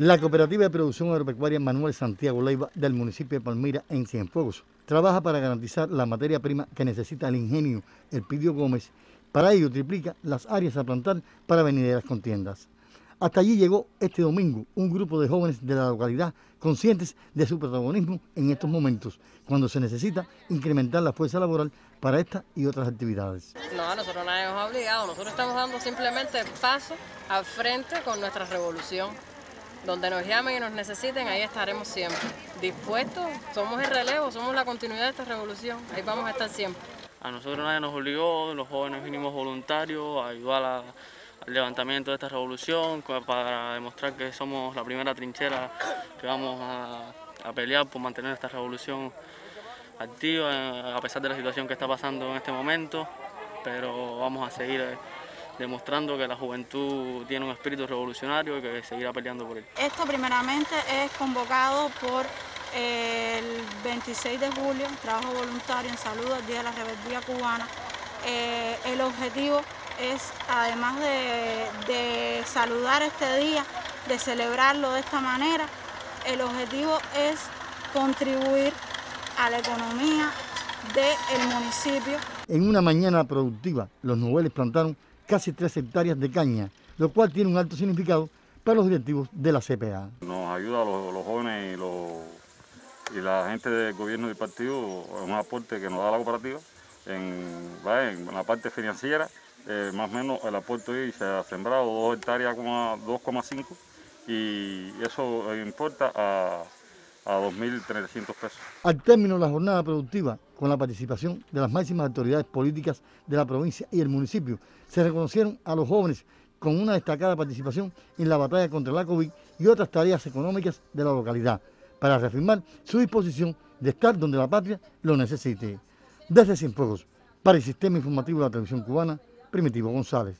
La Cooperativa de Producción Agropecuaria Manuel Santiago Leiva del municipio de Palmira en Cienfuegos trabaja para garantizar la materia prima que necesita el ingenio El Pidio Gómez. Para ello triplica las áreas a plantar para venideras contiendas. Hasta allí llegó este domingo un grupo de jóvenes de la localidad conscientes de su protagonismo en estos momentos, cuando se necesita incrementar la fuerza laboral para estas y otras actividades. No, nosotros nadie nos ha obligado, nosotros estamos dando simplemente paso al frente con nuestra revolución. Donde nos llamen y nos necesiten, ahí estaremos siempre. Dispuestos, somos el relevo, somos la continuidad de esta revolución, ahí vamos a estar siempre. A nosotros nadie nos obligó, los jóvenes vinimos voluntarios a ayudar al levantamiento de esta revolución para demostrar que somos la primera trinchera que vamos a, a pelear por mantener esta revolución activa a pesar de la situación que está pasando en este momento, pero vamos a seguir demostrando que la juventud tiene un espíritu revolucionario y que seguirá peleando por él. Esto primeramente es convocado por el 26 de julio, trabajo voluntario en salud al Día de la Rebeldía Cubana. Eh, el objetivo es, además de, de saludar este día, de celebrarlo de esta manera, el objetivo es contribuir a la economía del municipio. En una mañana productiva, los noveles plantaron casi tres hectáreas de caña, lo cual tiene un alto significado para los directivos de la CPA. Nos ayuda los, jóvenes y, la gente del gobierno del partido, un aporte que nos da la cooperativa en, la parte financiera, eh, más o menos el aporte hoy se ha sembrado dos hectáreas, 2,5 y eso importa a a 2.300 pesos. Al término de la jornada productiva, con la participación de las máximas autoridades políticas de la provincia y el municipio, se reconocieron a los jóvenes con una destacada participación en la batalla contra la COVID y otras tareas económicas de la localidad, para reafirmar su disposición de estar donde la patria lo necesite. Desde Cienfuegos, para el Sistema Informativo de la Televisión Cubana, Primitivo González.